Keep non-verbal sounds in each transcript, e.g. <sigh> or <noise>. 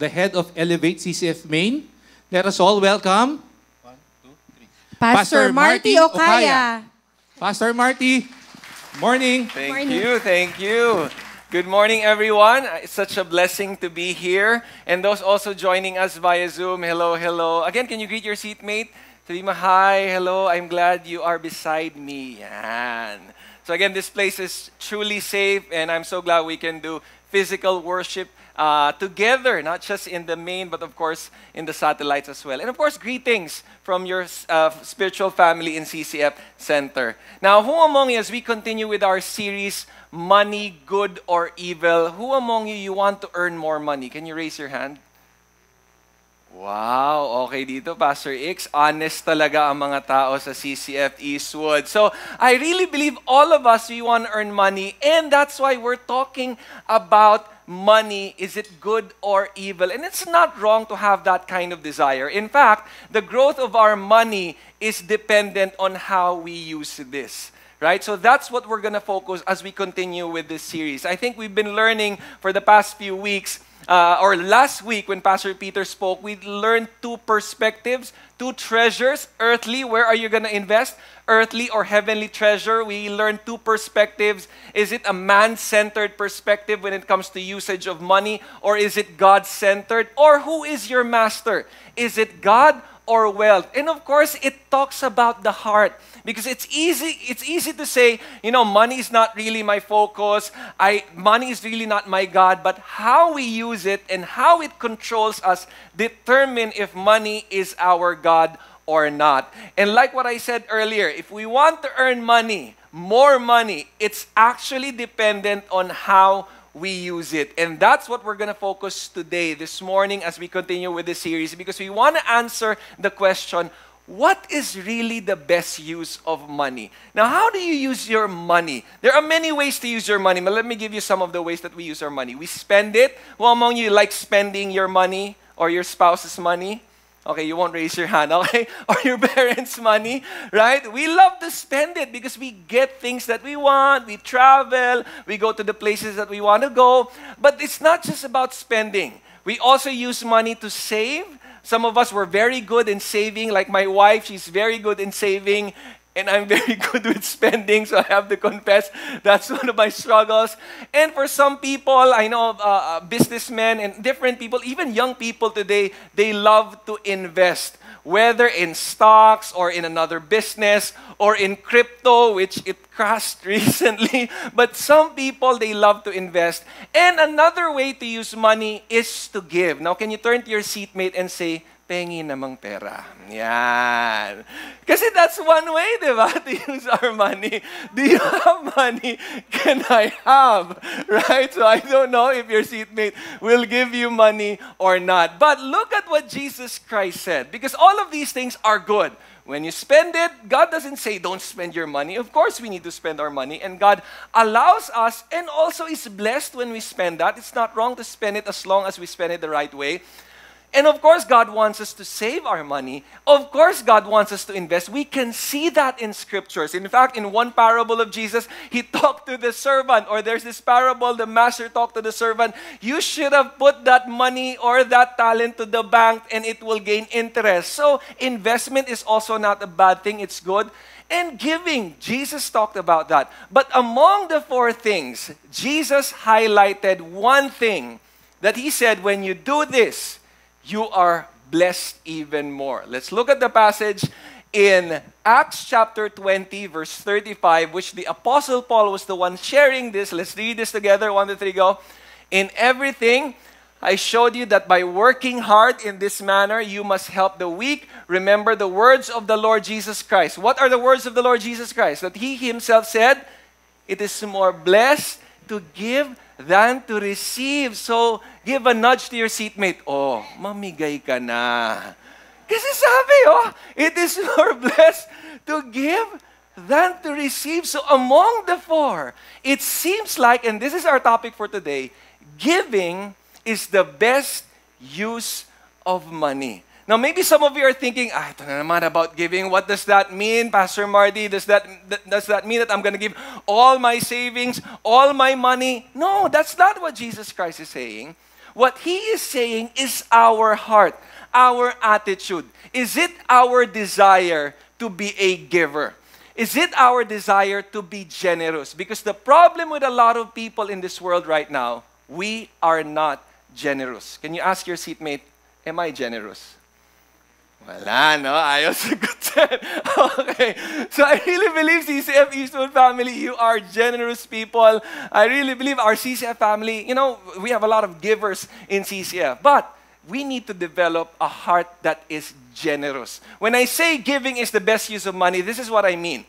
the head of Elevate CCF Main. Let us all welcome Pastor, Pastor Marty Marty Ocaya. Pastor Marty. Morning. Thank Morning. you, thank you. Good morning, everyone. It's such a blessing to be here. And those also joining us via Zoom, hello, hello. Again, can you greet your seatmate? Sabi mo, hi, hello, I'm glad you are beside me. Yan. So again, this place is truly safe, and I'm so glad we can do physical worship uh, together, not just in the main, but of course in the satellites as well. And of course, greetings from your uh, spiritual family in CCF Center. Now, who among you, as we continue with our series, Money, Good or Evil, who among you you want to earn more money? Can you raise your hand? Wow, okay dito, Pastor X. Honest talaga ang mga tao sa CCF Eastwood. So, I really believe all of us, we want to earn money. And that's why we're talking about money. Is it good or evil? And it's not wrong to have that kind of desire. In fact, the growth of our money is dependent on how we use this right? So that's what we're going to focus as we continue with this series. I think we've been learning for the past few weeks, uh, or last week when Pastor Peter spoke, we learned two perspectives, two treasures. Earthly, where are you going to invest? Earthly or heavenly treasure. We learned two perspectives. Is it a man centered perspective when it comes to usage of money, or is it God centered? Or who is your master? Is it God or wealth? And of course, it talks about the heart. Because it's easy it's easy to say you know money is not really my focus. I money is really not my god. But how we use it and how it controls us determine if money is our god or not. And like what i said earlier if we want to earn money more money it's actually dependent on how we use it. And that's what we're going to focus today, this morning, as we continue with this series, because we want to answer the question what is really the best use of money? Now, how do you use your money? There are many ways to use your money, but let me give you some of the ways that we use our money. We spend it. Who among you like spending your money or your spouse's money? Okay, you won't raise your hand, <laughs> okay? Or your parents' money, right? We love to spend it because we get things that we want, we travel, we go to the places that we want to go. But it's not just about spending. We also use money to save. Some of us were very good in saving, like my wife, she's very good in saving, and I'm very <laughs> good with spending, so I have to confess that's one of my struggles. And for some people, I know uh, uh, businessmen and different people, even young people today, they love to invest, whether in stocks or in another business or in crypto, which it crashed <laughs> recently. But some people, they love to invest. And another way to use money is to give. Now, can you turn to your seatmate and say, pengi namang pera. Yan. Kasi that's one way, di ba, to use our money. Do you have money? Can I have? <laughs> Right? So I don't know if your seatmate will give you money or not. But look at what Jesus Christ said. Because all of these things are good. When you spend it, God doesn't say don't spend your money. Of course, we need to spend our money. And God allows us and also is blessed when we spend that. It's not wrong to spend it as long as we spend it the right way. And of course, God wants us to save our money. Of course, God wants us to invest. We can see that in scriptures. In fact, in one parable of Jesus, he <laughs> talked to the servant, or there's this parable, the master talked to the servant, you should have put that money or that talent to the bank and it will gain interest. So, investment is also not a bad thing, it's good. And giving, Jesus talked about that. But among the four things, Jesus highlighted one thing that he said, when you do this, you are blessed even more. Let's look at the passage in Acts chapter 20, verse 35, which the Apostle Paul was the one sharing this. Let's read this together. One, two, three, go. In everything, I showed you that by working hard in this manner, you must help the weak. Remember the words of the Lord Jesus Christ. What are the words of the Lord Jesus Christ? That He Himself said, It is more blessed to give than to receive. So, give a nudge to your seatmate. Oh, mamigay ka na. Kasi sabi, oh, it is <laughs> more blessed to give than to receive. So, among the four, it seems like, and this is our topic for today, giving is the best use of money. Now, maybe some of you are thinking, ah, ito na naman about giving. What does that mean, Pastor Marty? Does that, does that mean that I'm going to give all my savings, all my money? No, that's not what Jesus Christ is saying. What he is saying is our heart, our attitude. Is it our desire to be a giver? Is it our desire to be generous? Because the problem with a lot of people in this world right now, we are not generous. Can you ask your seatmate, Am I generous? Wala, no? Ayaw sagutin. okay. So I really believe CCF Eastwood family, you are generous people. I really believe our CCF family, you know, we have a lot of givers in CCF. But we need to develop a heart that is generous. When I say giving is the best use of money, this is what I mean.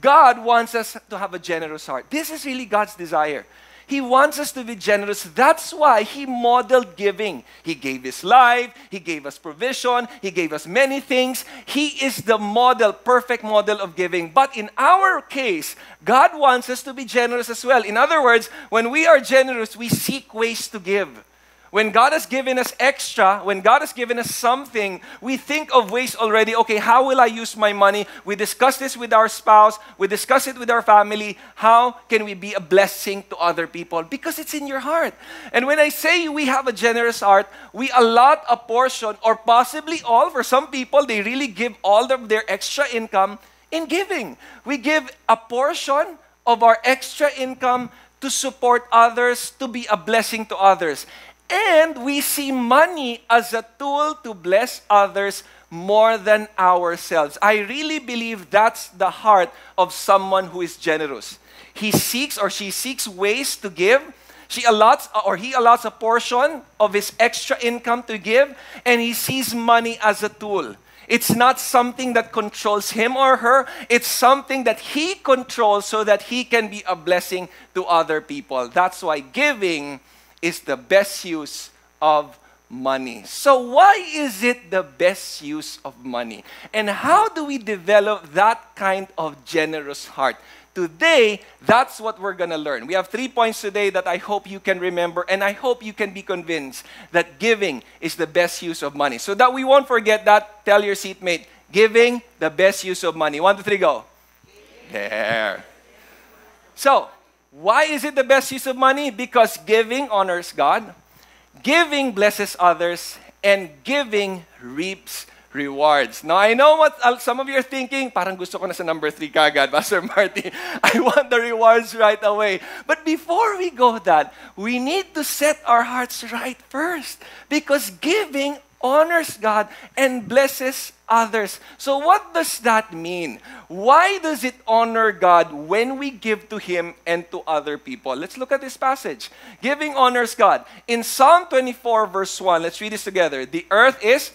God wants us to have a generous heart. This is really God's desire. He wants us to be generous. That's why He modeled giving. He gave His life, He gave us provision, He gave us many things. He is the model, perfect model of giving. But in our case, God wants us to be generous as well. In other words, when we are generous, we seek ways to give. When God has given us extra, when God has given us something, we think of ways already. Okay, how will I use my money? We discuss this with our spouse, we discuss it with our family. How can we be a blessing to other people? Because it's in your heart. And when I say we have a generous heart, we allot a portion, or possibly all, for some people, they really give all of their extra income in giving. We give a portion of our extra income to support others, to be a blessing to others. And we see money as a tool to bless others more than ourselves. I really believe that's the heart of someone who is generous. He seeks or she seeks ways to give. She allots or he allots a portion of his extra income to give, and he sees money as a tool. It's not something that controls him or her. It's something that he controls so that he can be a blessing to other people. That's why giving is the best use of money. So, why is it the best use of money? And how do we develop that kind of generous heart? Today, that's what we're going to learn. We have three points today that I hope you can remember, and I hope you can be convinced that giving is the best use of money. So that we won't forget that, tell your seatmate, giving, the best use of money. One, two, three, go. There. So, why is it the best use of money? Because giving honors God, giving blesses others, and giving reaps rewards. Now, I know what uh, some of you are thinking, parang gusto ko na sa number three kagad, Pastor Marty. <laughs> I want the rewards right away. But before we go that, we need to set our hearts right first. Because giving honors God and blesses others. So, what does that mean? Why does it honor God when we give to Him and to other people? Let's look at this passage. Giving honors God. In Psalm 24, verse 1, let's read this together. The earth is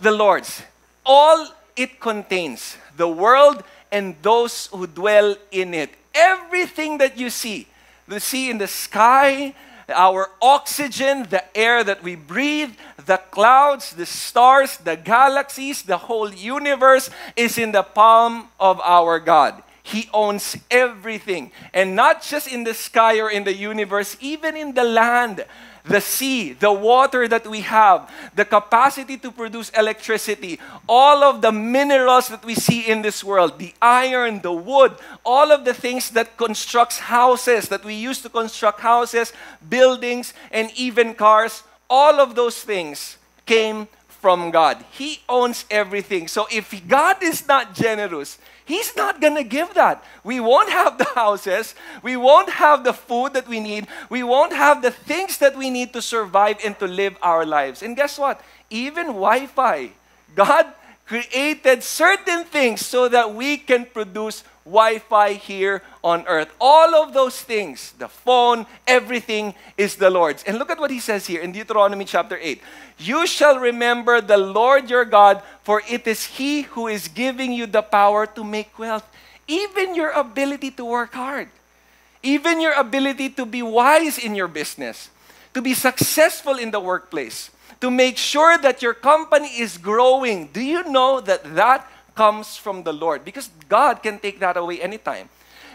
the Lord's, all it contains, the world and those who dwell in it. Everything that you see, the sea in the sky, our oxygen, the air that we breathe, the clouds, the stars, the galaxies, the whole universe is in the palm of our God. He owns everything. And not just in the sky or in the universe, even in the land the sea, the water that we have, the capacity to produce electricity, all of the minerals that we see in this world, the iron, the wood, all of the things that constructs houses, that we use to construct houses, buildings, and even cars, all of those things came from God. He owns everything. So if God is not generous, He's not going to give that. We won't have the houses. We won't have the food that we need. We won't have the things that we need to survive and to live our lives. And guess what? Even Wi Fi. God created certain things so that we can produce Wi Fi here on earth. All of those things, the phone, everything is the Lord's. And look at what he says here in Deuteronomy chapter 8. You shall remember the Lord your God, for it is he who is giving you the power to make wealth, even your ability to work hard, even your ability to be wise in your business, to be successful in the workplace, to make sure that your company is growing. Do you know that that comes from the Lord because God can take that away anytime.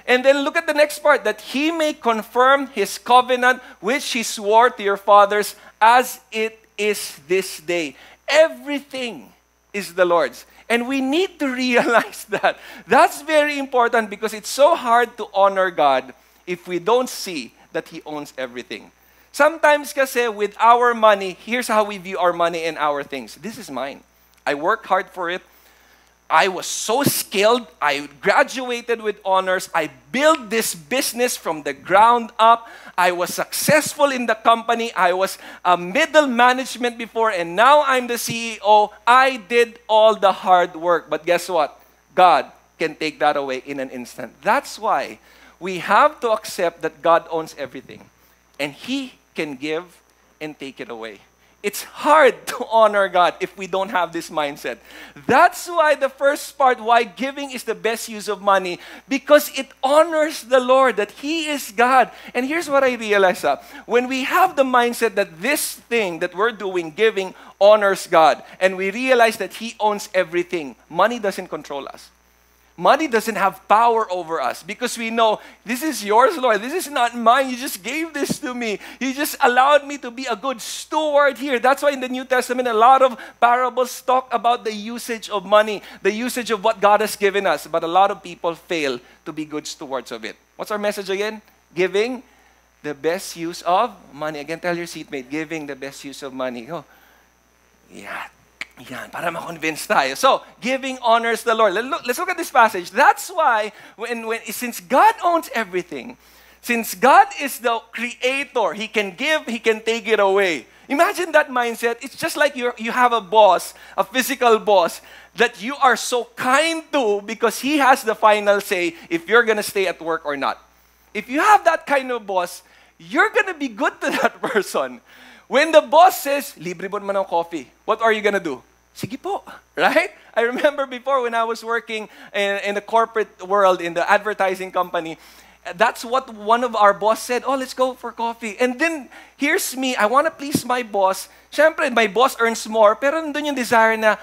And then look at the next part that he may confirm his covenant which he swore to your fathers as it is this day. Everything is the Lord's. And we need to <laughs> realize that. That's very important because it's so hard to honor God if we don't see that he owns everything. Sometimes kasi with our money, here's how we view our money and our things. This is mine. I work hard for it. I was so skilled. I graduated with honors. I built this business from the ground up. I was successful in the company. I was a middle management before, and now I'm the CEO. I did all the hard work. But guess what? God can take that away in an instant. That's why we have to accept that God owns everything, and He can give and take it away. It's hard <laughs> to honor God if we don't have this mindset. That's why the first part, why giving is the best use of money, because it honors the Lord, that He is God. And here's what I realize uh, when we have the mindset that this thing that we're doing, giving, honors God, and we realize that He owns everything, money doesn't control us. Money doesn't have power over us because we know this is yours, Lord. This is not mine. You just gave this to me. You just allowed me to be a good steward here. That's why in the New Testament, a lot of parables talk about the usage of money, the usage of what God has given us. But a lot of people fail to be good stewards of it. What's our message again? Giving the best use of money. Again, tell your seatmate, giving the best use of money. Oh, yeah, yan, para ma-convince tayo. So, giving honors the Lord. Let's look at this passage. That's why, when, when, since God owns everything, since God is the creator, He can give, He can take it away. Imagine that mindset. It's just like you you have a boss, a physical boss, that you are so kind to because he has the final say if you're going to stay at work or not. If you have that kind of boss, you're going to be good to <laughs> that person. When the boss says, libre mo naman ng coffee, what are you gonna do? Sige po, right? I remember before when I was working in, in the corporate world, in the advertising company, that's what one of our boss said, oh, let's go for coffee. And then, here's me, I want to please my boss. Siyempre, my boss earns more, pero nandun yung desire na,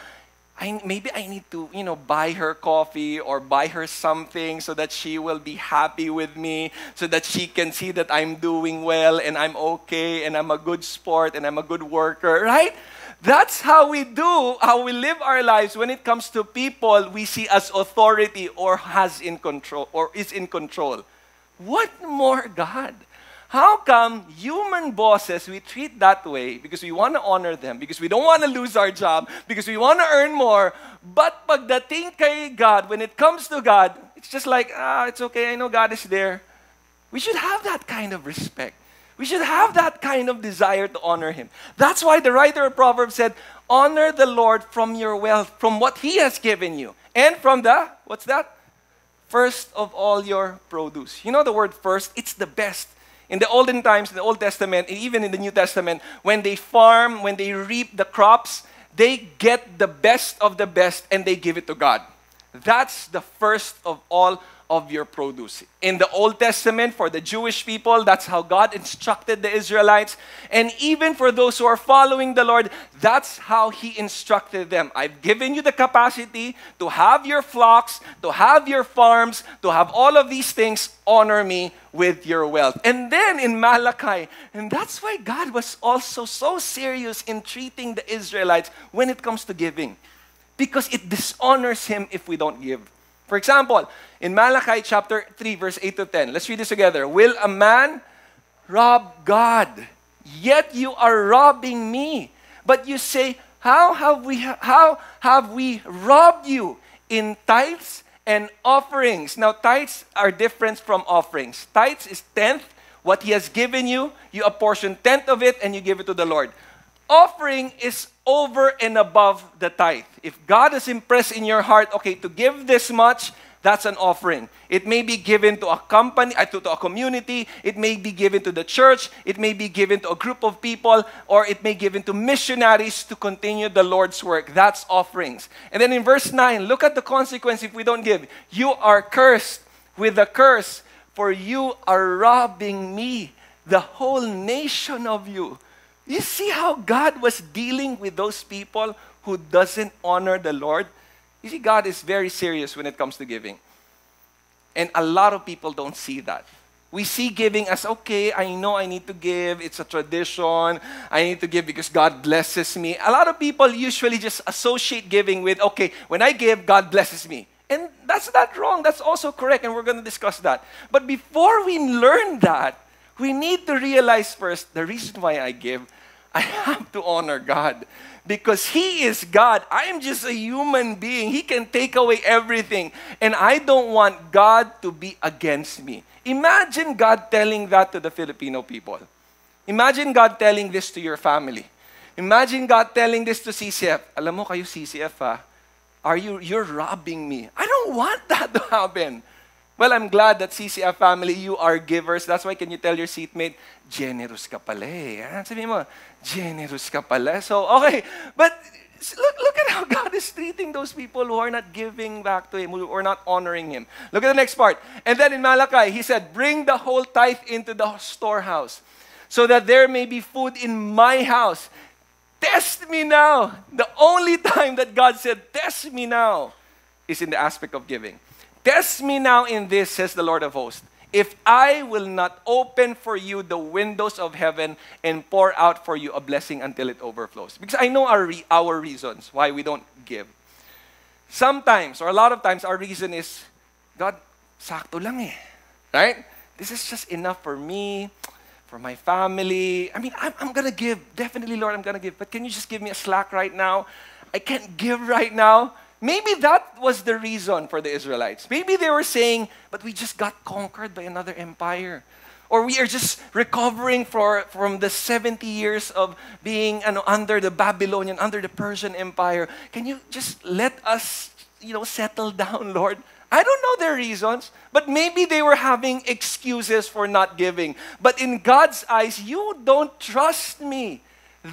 I, maybe I need to, you know, buy her coffee or buy her something so that she will be happy with me, so that she can see that I'm doing well and I'm okay and I'm a good sport and I'm a good worker, right? That's how we do, how we live our lives when it comes to people we see as authority or has in control or is in control. What more God? How come human bosses, we treat that way because we want to honor them, because we don't want to lose our job, because we want to earn more, but pagdating kay God, when it comes to God, it's just like, ah, it's okay, I know God is there. We should have that kind of respect. We should have that kind of desire to honor Him. That's why the writer of Proverbs said, honor the Lord from your wealth, from what He has given you, and from the, what's that? First of all your produce. You know the word first? It's the best. In the olden times, in the Old Testament, and even in the New Testament, when they farm, when they reap the crops, they get the best of the best and they give it to God. That's the first of all of your produce. In the Old Testament, for the Jewish people, that's how God instructed the Israelites. And even for those who are following the Lord, that's how He instructed them. I've given you the capacity to have your flocks, to have your farms, to have all of these things. Honor me with your wealth. And then in Malachi, and that's why God was also so serious in treating the Israelites when it comes to giving. Because it dishonors Him if we don't give. For example, in Malachi chapter 3, verse 8 to 10, let's read this together. Will a man rob God? Yet you are robbing me. But you say, How have we, how have we robbed you? In tithes and offerings. Now, tithes are different from offerings. Tithes is tenth, what He has given you, you apportion tenth of it and you give it to the Lord. Offering is over and above the tithe. If God is impressed in your heart, okay, to give this much, that's an offering. It may be given to a company, uh, to, to a community, it may be given to the church, it may be given to a group of people, or it may be given to missionaries to continue the Lord's work. That's offerings. And then in verse 9, look at the consequence if we don't give. You are cursed with a curse, for you are robbing me, the whole nation of you. You see how God was dealing with those people who doesn't honor the Lord? You see, God is very serious when it comes to giving. And a lot of people don't see that. We see giving as okay, I know I need to give, it's a tradition, I need to give because God blesses me. A lot of people usually just associate giving with okay, when I give, God blesses me. And that's not wrong, that's also correct, and we're going to discuss that. But before we learn that, we need to realize first the reason why I give, I have to honor God because He is God. I am just a human being. He can take away everything. And I don't want God to be against me. Imagine God telling that to the Filipino people. Imagine God telling this to your family. Imagine God telling this to CCF. Alam mo kayo CCF ha, ah, are you you're robbing me. I don't want <laughs> that to happen. Well, I'm glad that CCF family, you are givers. That's why can you tell your seatmate, generous ka pala eh. Sabi mo, generous ka pala. So, okay. But look, look at how <laughs> God is treating those people who are not giving back to Him, who are not honoring Him. Look at the next part. And then in Malachi, He said, bring the whole tithe into the storehouse so that there may be food in my house. Test me now. The only <laughs> time that God said, test me now, is in the aspect of giving. Test me now in this, says the Lord of hosts, if I will not open for you the windows of heaven and pour out for you a blessing until it overflows. Because I know our, re- our reasons why we don't give. Sometimes, or a lot of times, our reason is, God, sakto lang eh. Right? This is just enough for me, for my family. I mean, I'm, I'm going to give. Definitely, Lord, I'm going to give. But can you just give me a slack right now? I can't give right now. Maybe that was the reason for the Israelites. Maybe they were saying, but we just got conquered by another empire. Or we are just recovering for, from the 70 years of being ano, under the Babylonian, under the Persian Empire. Can you just let us, you know, settle <laughs> down, Lord? I don't know their reasons, but maybe they were having excuses for not giving. But in God's eyes, you don't trust me.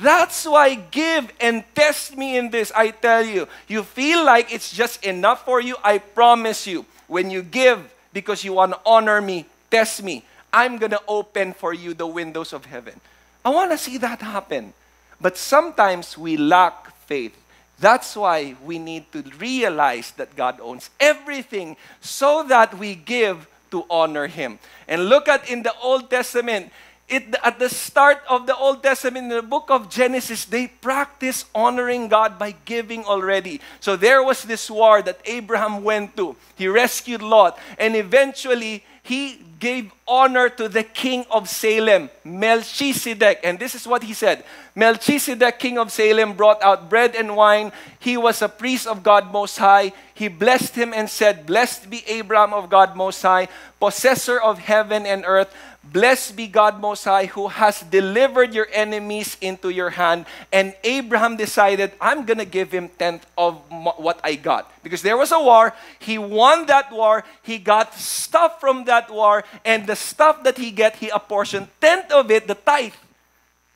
That's why give and test me in this. I tell you, you feel like it's just enough for you. I promise you, when you give because you want to honor me, test me. I'm going to open for you the windows of heaven. I want to see that happen. But sometimes we lack faith. That's why we need to realize that God owns everything so that we give to honor Him. And look at in the Old Testament, it, at the start of the Old Testament, in the book of Genesis, they practice honoring God by giving already. So there was this war that Abraham went to. He rescued Lot, and eventually he gave honor to the king of Salem, Melchizedek. And this is what he said Melchizedek, king of Salem, brought out bread and wine. He was a priest of God Most High. He blessed him and said, Blessed be Abraham of God Most High, possessor of heaven and earth. Blessed be God Most High, who has delivered your enemies into your hand. And Abraham decided, I'm going to give him tenth of what I got. Because there was a war. He won that war. He got stuff from that war. And the stuff that he get, he apportioned tenth of it, the tithe.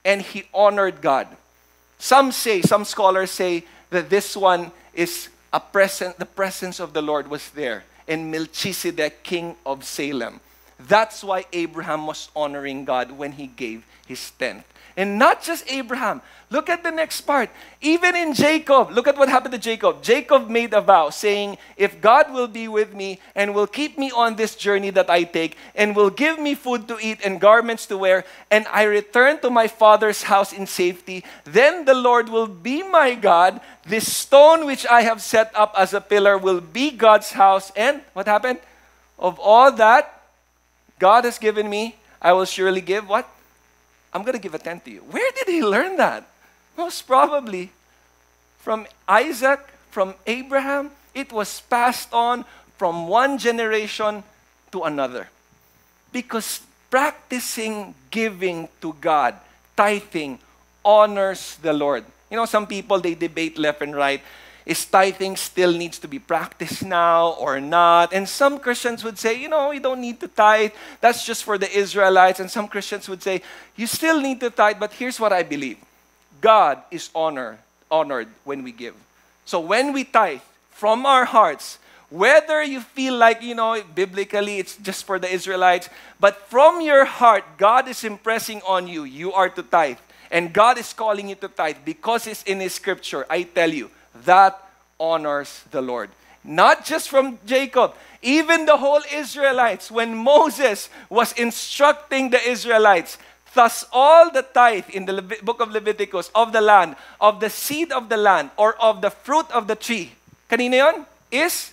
And he honored God. Some say, some scholars say that this one is a present, the presence of the Lord was there. And Melchizedek, king of Salem. That's why Abraham was honoring God when he gave his tenth. And not just Abraham. Look at the next part. Even in Jacob, look at what happened to Jacob. Jacob made a vow saying, If God will be with me and will keep me on this journey that I take, and will give me food to eat and garments to wear, and I return to my father's house in safety, then the Lord will be my God. This stone which I have set up as a pillar will be God's house. And what happened? Of all that, God has given me, I will surely give what? I'm going to give a tenth to you. Where did he learn that? Most probably from Isaac, from Abraham. It was passed on from one generation to another. Because practicing giving to God, tithing, honors the Lord. You know, some people, they debate left and right is tithing still needs to be practiced now or not? And some Christians would say, you know, you don't need to tithe. That's just for the Israelites. And some Christians would say, you still need to tithe. But here's what I believe God is honor, honored when we give. So when we tithe from our hearts, whether you feel like, you know, biblically it's just for the Israelites, but from your heart, God is impressing on you, you are to tithe. And God is calling you to tithe because it's in His scripture. I tell you, that honors the Lord. Not just from Jacob, even the whole Israelites, when Moses was instructing the Israelites, thus all the tithe in the book of Leviticus of the land, of the seed of the land, or of the fruit of the tree, yon? Is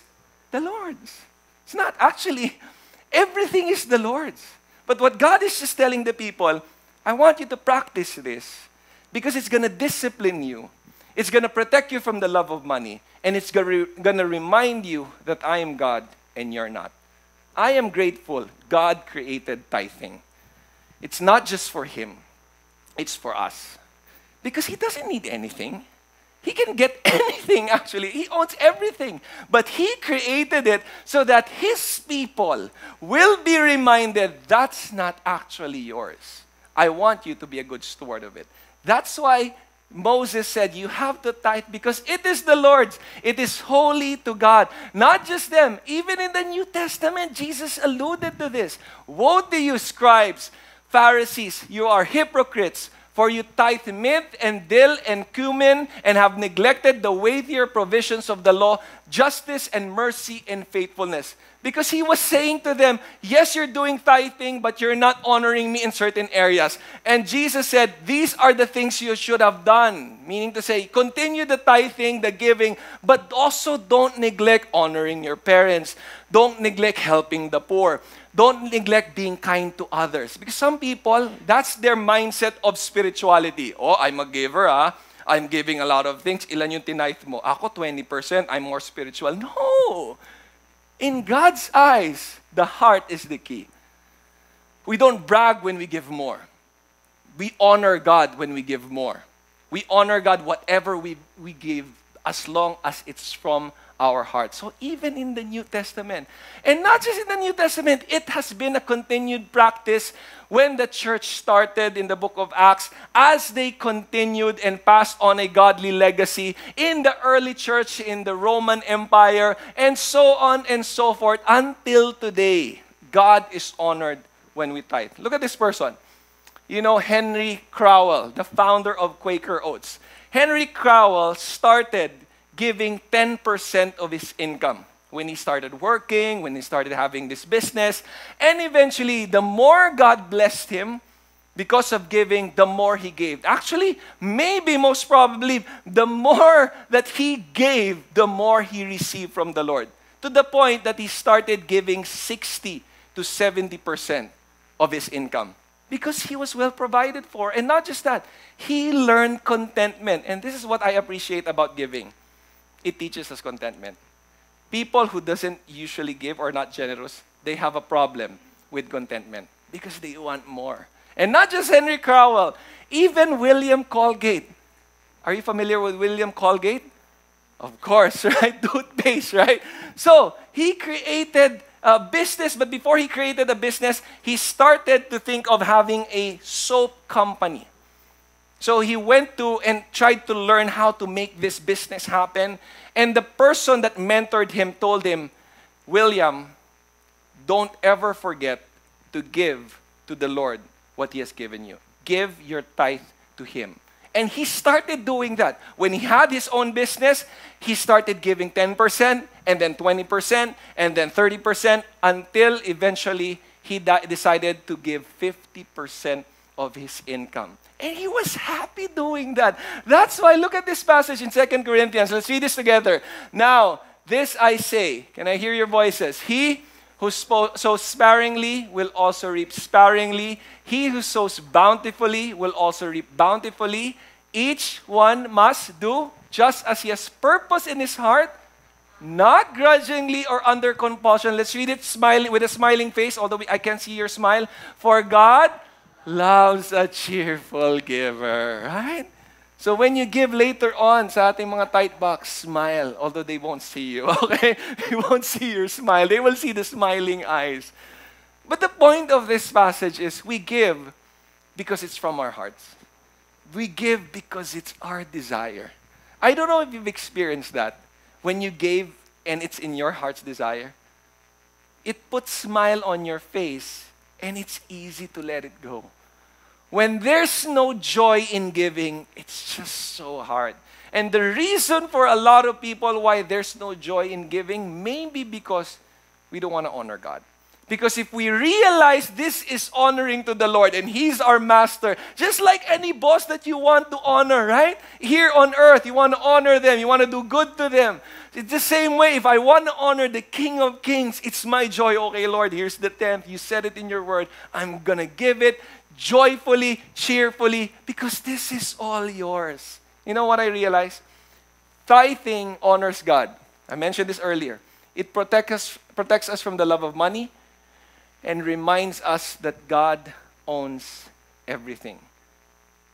the Lord's. It's not actually, everything is the Lord's. But what God is just telling the people, I want you to practice this because it's going to discipline you. It's going to protect you from the love of money. And it's going to remind you that I am God and you're not. I am grateful God created tithing. It's not just for Him, it's for us. Because He doesn't need anything. He can get <laughs> anything, actually. He owns everything. But He created it so that His people will be reminded that's not actually yours. I want you to be a good steward of it. That's why Moses said, You have to tithe because it is the Lord's. It is holy to God. Not just them. Even in the New Testament, Jesus alluded to this. Woe to you, scribes, Pharisees, you are hypocrites. For you tithe mint and dill and cumin and have neglected the weightier provisions of the law, justice and mercy and faithfulness. Because he was saying to them, Yes, you're doing tithing, but you're not honoring me in certain areas. And Jesus said, These are the things you should have done. Meaning to say, continue the tithing, the giving, but also don't neglect honoring your parents. Don't neglect helping the poor don't neglect being kind to others. Because some people, that's their mindset of spirituality. Oh, I'm a giver, ah. I'm giving a lot of things. Ilan yung tithe mo? Ako, 20%. I'm more spiritual. No! In God's eyes, the heart is the key. We don't brag when we give more. We honor God when we give more. We honor God whatever we, we give as long as it's from our hearts. So even in the New Testament, and not just in the New Testament, it has been a continued practice when the church started in the book of Acts, as they continued and passed on a godly legacy in the early church, in the Roman Empire, and so on and so forth until today. God is honored when we tithe. Look at this person. You know, Henry Crowell, the founder of Quaker Oats. Henry Crowell started giving 10% of his income when he started working, when he started having this business. And eventually, the more God blessed him, because of giving, the more he gave. Actually, maybe most probably, the more that he gave, the more he received from the Lord. To the point that he started giving 60 to 70% of his income because he was well provided for. And not just that, he learned contentment. And this is what I appreciate about giving it teaches us contentment. People who doesn't usually give or not generous, they have a problem with contentment because they want more. And not just Henry Crowell, even William Colgate. Are you familiar with William Colgate? Of course, <laughs> right? Toothpaste, right? So he created a business, but before he created a business, he started to think of having a soap company. So he went to and tried to learn how to make this business happen. And the person that mentored him told him, William, don't ever forget to give to the Lord what he has given you. Give your tithe to him. And he started doing that. When he had his own business, he started giving 10% and then 20% and then 30% until eventually he decided to give 50% of his income. And he was happy doing that. That's why look at this passage in Second Corinthians. Let's read this together. Now, this I say, can I hear your voices? He who sows sparingly will also reap sparingly. He who sows bountifully will also reap bountifully. Each one must do just as he has purpose in his heart, not grudgingly or under compulsion. Let's read it smiling with a smiling face, although I can't see your smile. For God loves a cheerful giver, right? So when you give later on sa ating mga tithe box, smile, although they won't see you, <laughs> okay? They won't see your smile. They will see the smiling eyes. But the point of this passage is we give because it's from our hearts. We give because it's our desire. I don't know if you've experienced that. When you gave and it's in your heart's desire, it puts smile on your face and it's easy to let it go. When there's no joy in giving, it's just so hard. And the reason for a lot of people why there's no joy in giving may be because we don't want to honor God. Because if we realize this is honoring to the Lord and He's our master, just like any boss that you want to honor, right? Here on earth, you want to honor them, you want to do good to them. It's the same way. If I want to honor the King of Kings, it's my joy. Okay, Lord, here's the tenth. You said it in your word. I'm going to give it joyfully, cheerfully, because this is all yours. You know what I realize? Tithing honors God. I mentioned this earlier. It protects us, protects us from the love of money and reminds us that God owns everything.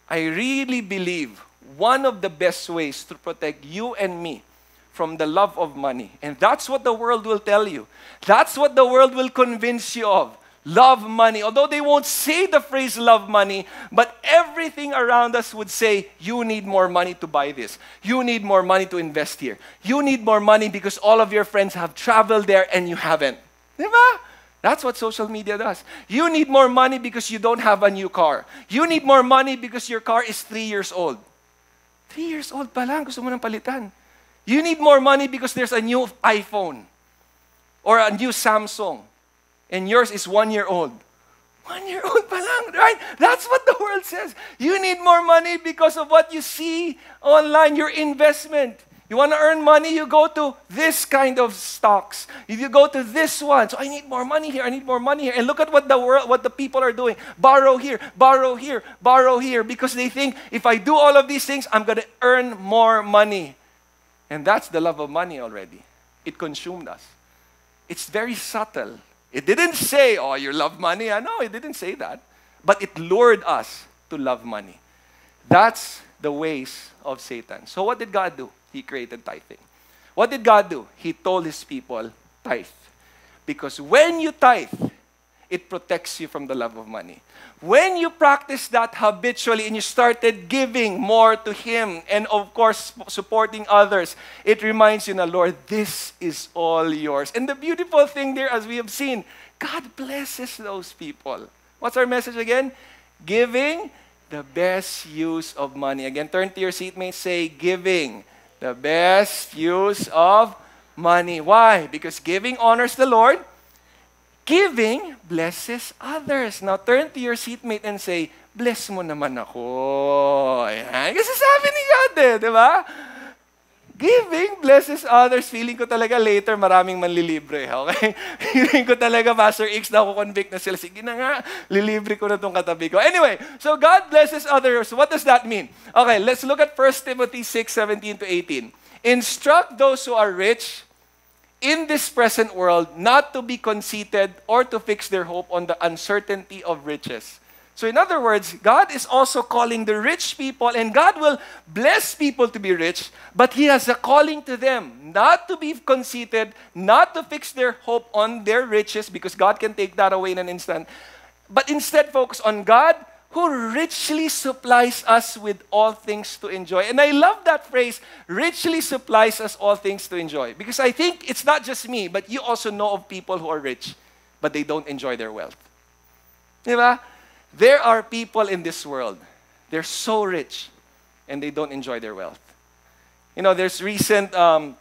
I really believe one of the best ways to protect you and me from the love of money, and that's what the world will tell you, that's what the world will convince you of. Love money. Although they won't say the phrase love money, but everything around us would say, You need more money to buy this. You need more money to invest here. You need more money because all of your friends have traveled there and you haven't. Diba? That's what social media does. You need more money because you don't have a new car. You need more money because your car is three years old. Three years old pa lang, gusto mo palitan. You need more money because there's a new iPhone or a new Samsung and yours is one year old. One year old pa lang, right? That's what the world says. You need more money because of what you see online, your investment. You want to earn money, you go to this kind of stocks. If you go to this one, so I need more money here, I need more money here. And look at what the world, what the people are doing. Borrow here, borrow here, borrow here, because they think if I do all of these things, I'm to earn more money. And that's the love of money already. It consumed us. It's very subtle. It didn't say, oh, you love money. I know, it didn't say that. But it lured us to love money. That's the ways of Satan. So what did God do? He created tithing. What did God do? He told His people, tithe. Because when you tithe, it protects you from the love of money. When you practice that habitually and you started giving more to Him and, of course, supporting others, it reminds you, now, Lord, this is all yours. And the beautiful thing there, as we have seen, God blesses those people. What's our message again? Giving the best use of money. Again, turn to your seatmate, say, giving the best use of money. Why? Because giving honors the Lord. Giving blesses others. Now turn to your seatmate and say, bless mo naman ako. Ayan. Kasi sabi ni God eh, di ba? Giving blesses others. Feeling ko talaga later maraming manlilibre. Okay? <laughs> Feeling ko talaga, Pastor X, na ako convict na sila. Sige na nga, lilibre ko na itong katabi ko. Anyway, so God blesses others. What does that mean? Okay, let's look at 1 Timothy 6, 17 to 18. Instruct those who are rich in this present world not to be conceited or to fix their hope on the uncertainty of riches. So, in other words, God is also calling the rich people, and God will bless people to be rich, but He has a calling to them not to be conceited, not to fix their hope on their riches, because God can take that away in an instant, but instead focus on God who richly supplies us with all things to enjoy. And I love that phrase, richly supplies us all things to enjoy, because I think it's not just me, but you also know of people who are rich, but they don't enjoy their wealth. Diba? There are people in this world, they're so rich and they don't enjoy their wealth. You know, there's recent, um,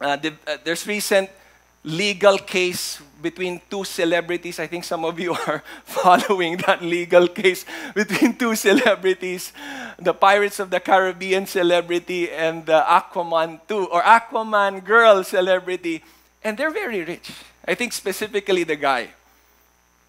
uh, uh, there's recent legal case between two celebrities. I think some of you are <laughs> following that legal case between two celebrities, the Pirates of the Caribbean celebrity and the Aquaman 2 or Aquaman girl celebrity. And they're very rich. I think specifically the guy.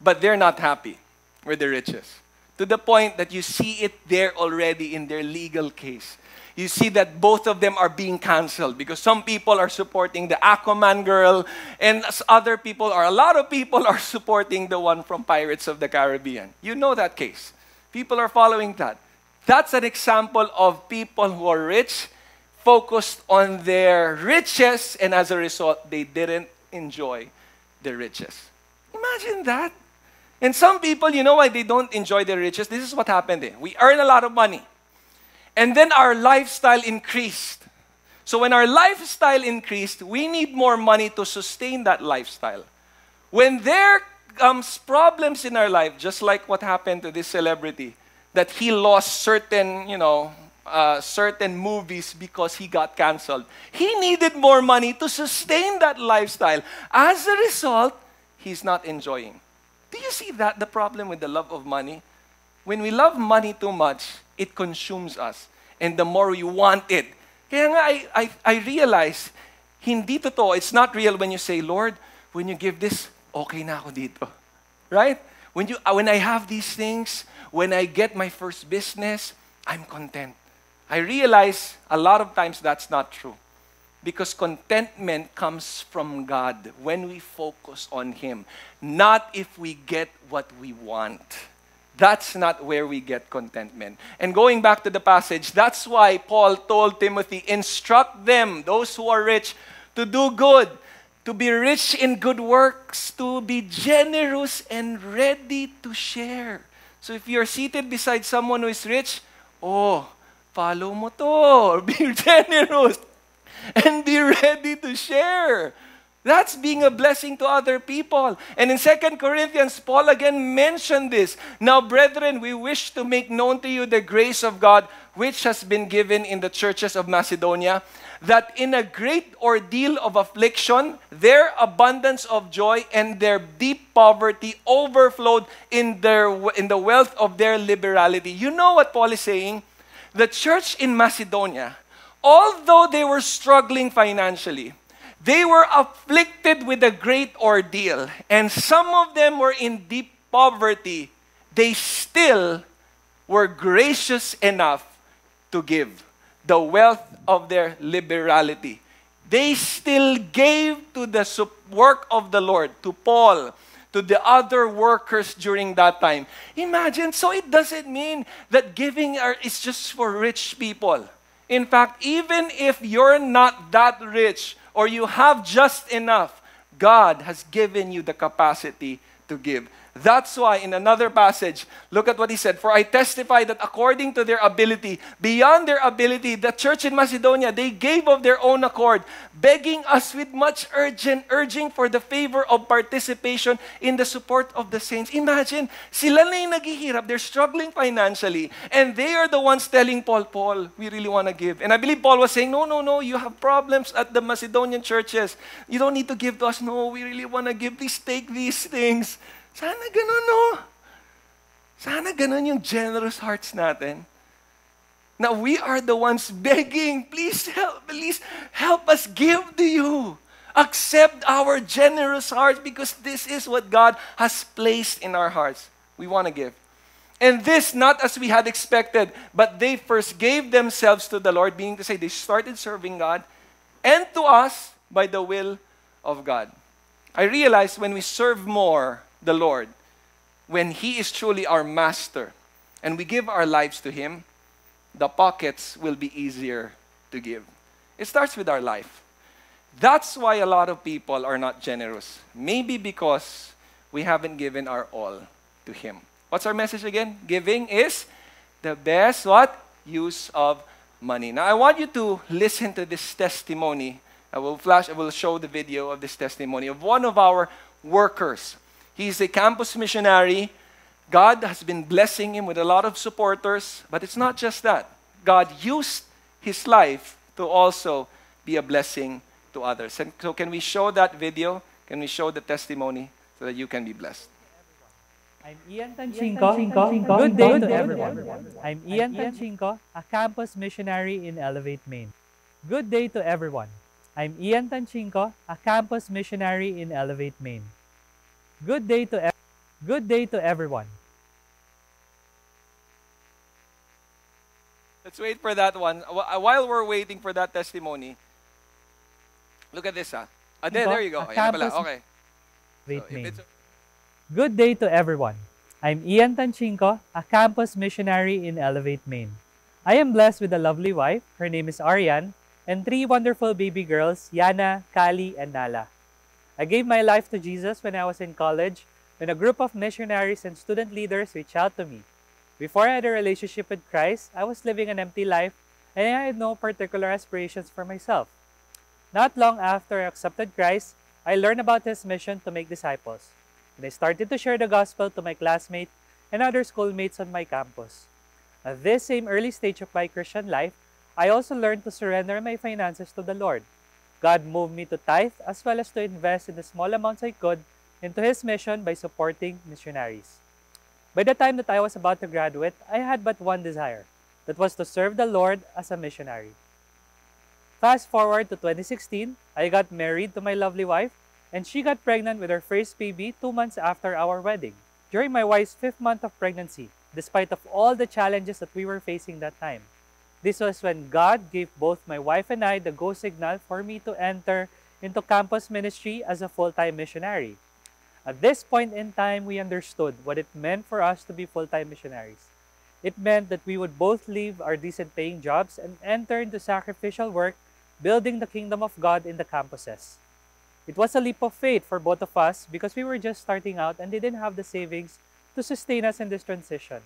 But they're not happy with the riches. To the point that you see it there already in their legal case. You see that both of them are being canceled because some people are supporting the Aquaman girl, and other people, or a lot of people, <laughs> are supporting the one from Pirates of the Caribbean. You know that case. People are following that. That's an example of people who are rich, focused on their riches, and as a result, they didn't enjoy the riches. Imagine that. And some people, you know why they don't enjoy their riches? This is what happened. Eh? We earn a lot of money. And then our lifestyle increased. So when our lifestyle increased, we need more money to sustain that lifestyle. When there comes problems in our life, just like what happened to this celebrity, that he lost certain, you know, uh, certain movies because he got canceled. He needed more money to sustain that lifestyle. As a result, he's not enjoying. Do you see that the problem with the love of money? When we love money too much, it consumes us. And the more we want it. Kaya nga, I, I, I realize, hindi totoo. It's not real when you say, Lord, when you give this, okay na ako dito. Right? When, you, uh, when I have these things, when I get my first business, I'm content. I realize a lot of times that's not true. Because contentment comes from God when we focus on Him, not if we get what we want. That's not where we get contentment. And going back to the passage, that's why Paul told Timothy, instruct them, those who are rich, to do good, to be rich in good works, to be generous and ready to share. So if you're seated beside someone who is rich, oh, follow mo to. <laughs> Be generous and be ready to share. That's being a blessing to other people. And in 2 Corinthians, Paul again mentioned this. Now, brethren, we wish to make known to you the grace of God which has been given in the churches of Macedonia, that in a great ordeal of affliction, their abundance of joy and their deep poverty overflowed in, their, in the wealth of their liberality. You know what Paul is saying? The church in Macedonia, although they were struggling financially, they were afflicted with a great ordeal, and some of them were in deep poverty. They still were gracious enough to give the wealth of their liberality. They still gave to the work of the Lord, to Paul, to the other workers during that time. Imagine, so it doesn't mean that giving is just for rich people. In fact, even if you're not that rich, or you have just enough, God has given you the capacity to give. That's why in another passage, look at what he said. For I testify that according to their ability, beyond their ability, the church in Macedonia, they gave of their own accord, begging us with much urgent urging for the favor of participation in the support of the saints. Imagine, sila na yung naghihirap, they're struggling financially, and they are the ones telling Paul, Paul, we really want to give. And I believe Paul was saying, no, no, no, you have problems at the Macedonian churches. You don't need to give to us. No, we really want to give. Please take these things. Sana ganun, no? Sana ganun yung generous hearts natin. Now we are the ones begging, please help, please help us give to you. Accept our generous hearts because this is what God has placed in our hearts. We want to give. And this not as we had expected, but they first gave themselves to the Lord, meaning to say they started serving God, and to us by the will of God. I realize when we serve more, the Lord, when He is truly our master and we give our lives to Him, the pockets will be easier to give. It starts with our life. That's why a lot of people are not generous. Maybe because we haven't given our all to Him. What's our message again? Giving is the best what? Use of money. Now I want you to listen to this testimony. I will flash, I will show the video of this testimony of one of our workers. He's a campus missionary. God has been blessing him with a lot of supporters, but it's not just that. God used his life to also be a blessing to others. And so, can we show that video? Can we show the testimony so that you can be blessed? I'm Ian Tanchinko. Good day to everyone. I'm Ian Tanchinko, a campus missionary in Elevate, Main. Good day to everyone. I'm Ian Tanchinko, a campus missionary in Elevate, Main. Good day to good day to everyone. Let's wait for that one. While we're waiting for that testimony, look at this, ah. Ah, there, there you go. Ayan pala. Okay. Wait so, Good day to everyone. I'm Ian Tanchinko, a campus missionary in Elevate, Main. I am blessed with a lovely wife. Her name is Ariane, and three wonderful baby girls, Yana, Kali, and Nala. I gave my life to Jesus when I was in college when a group of missionaries and student leaders reached out to me. Before I had a relationship with Christ, I was living an empty life and I had no particular aspirations for myself. Not long after I accepted Christ, I learned about His mission to make disciples, and I started to share the gospel to my classmates and other schoolmates on my campus. At this same early stage of my Christian life, I also learned to surrender my finances to the Lord God moved me to tithe as well as to invest in the small amounts I could into his mission by supporting missionaries. By the time that I was about to graduate, I had but one desire that was to serve the Lord as a missionary. Fast forward to 2016, I got married to my lovely wife, and she got pregnant with her first baby two months after our wedding. During my wife's fifth month of pregnancy, despite of all the challenges that we were facing that time, this was when God gave both my wife and I the go signal for me to enter into campus ministry as a full-time missionary. At this point in time, we understood what it meant for us to be full-time missionaries. It meant that we would both leave our decent paying jobs and enter into sacrificial work building the kingdom of God in the campuses. It was a leap of faith for both of us because we were just starting out and they didn't have the savings to sustain us in this transition.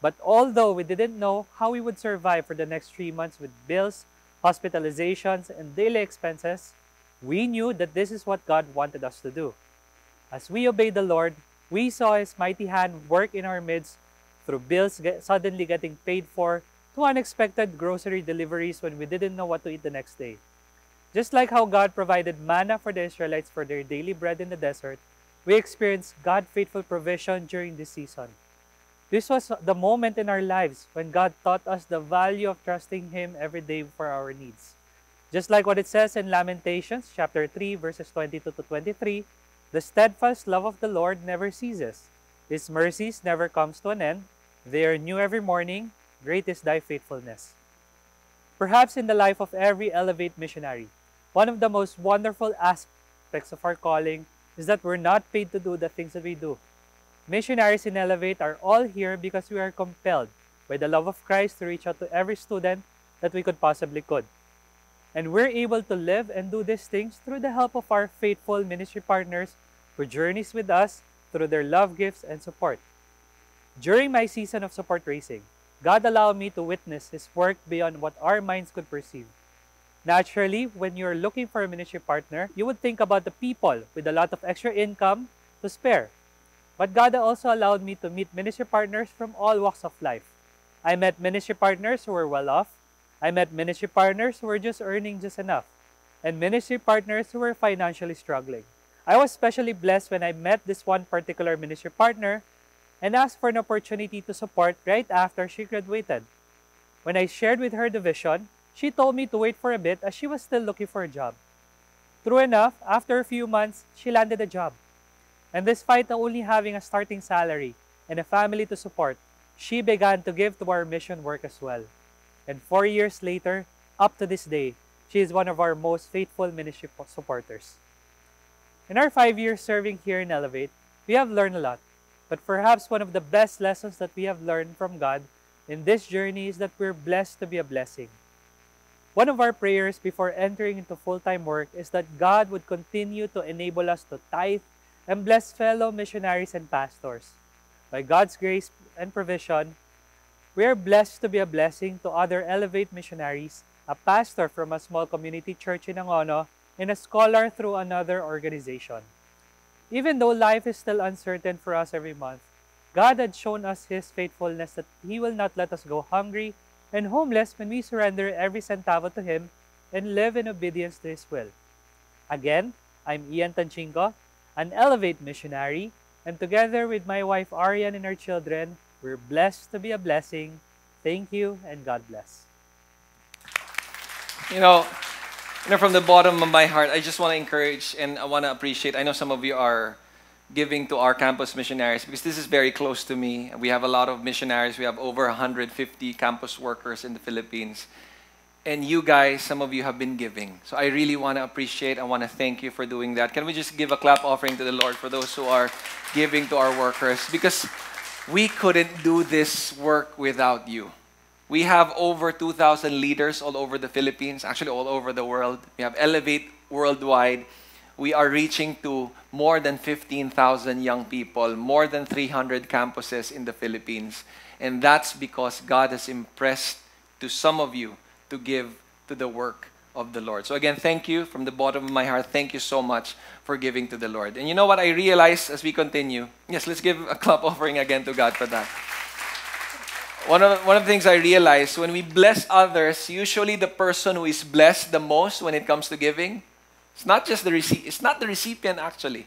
But although we didn't know how we would survive for the next three months with bills, hospitalizations, and daily expenses, we knew that this is what God wanted us to do. As we obeyed the Lord, we saw His mighty hand work in our midst through bills get, suddenly getting paid for to unexpected grocery deliveries when we didn't know what to eat the next day. Just like how God provided manna for the Israelites for their daily bread in the desert, we experienced God faithful provision during this season. This was the moment in our lives when God taught us the value of trusting Him every day for our needs. Just like what it says in Lamentations chapter 3 verses 22 to 23, the steadfast love of the Lord never ceases. His mercies never comes to an end. They are new every morning. Great is thy faithfulness. Perhaps in the life of every Elevate missionary, one of the most wonderful aspects of our calling is that we're not paid to do the things that we do. Missionaries in Elevate are all here because we are compelled by the love of Christ to reach out to every student that we could possibly could. And we're able to live and do these things through the help of our faithful ministry partners who journeys with us through their love gifts and support. During my season of support raising, God allowed me to witness His work beyond what our minds could perceive. Naturally, when you're looking for a ministry partner, you would think about the people with a lot of extra income to spare. But God also allowed me to meet ministry partners from all walks of life. I met ministry partners who were well off. I met ministry partners who were just earning just enough. And ministry partners who were financially struggling. I was especially blessed when I met this one particular ministry partner and asked for an opportunity to support right after she graduated. When I shared with her the vision, she told me to wait for a bit as she was still looking for a job. True enough, after a few months, she landed a job. And despite only having a starting salary and a family to support, she began to give to our mission work as well. And four years later, up to this day, she is one of our most faithful ministry supporters. In our five years serving here in Elevate, we have learned a lot. But perhaps one of the best lessons that we have learned from God in this journey is that we're blessed to be a blessing. One of our prayers before entering into full-time work is that God would continue to enable us to tithe and bless fellow missionaries and pastors. By God's grace and provision, we are blessed to be a blessing to other Elevate missionaries, a pastor from a small community church in Angono, and a scholar through another organization. Even though life is still uncertain for us every month, God had shown us His faithfulness that He will not let us go hungry and homeless when we surrender every centavo to Him and live in obedience to His will. Again, I'm Ian Tanchinko, an Elevate missionary, and together with my wife Arian and our children, we're blessed to be a blessing. Thank you and God bless. You know, you know, from the bottom of my heart, I just want to encourage and I want to appreciate. I know some of you are giving to our campus missionaries because this is very close to me. We have a lot of missionaries. We have over 150 campus workers in the Philippines. And you guys, some of you have been giving. So I really want to appreciate, I want to thank you for doing that. Can we just give a clap offering to the Lord for those who are giving to our workers? Because we couldn't do this work without you. We have over 2,000 leaders all over the Philippines, actually all over the world. We have Elevate worldwide. We are reaching to more than 15,000 young people, more than 300 campuses in the Philippines. And that's because God has impressed to some of you to give to the work of the Lord. So again, thank you from the bottom of my heart. Thank you so much for giving to the Lord. And you know what I realize as we continue? Yes, let's give a <laughs> clap offering again to God for that. One of, one of the things I realized when we bless others, usually the person who is blessed the most when it comes to giving, it's not just the receipt, it's not the recipient actually.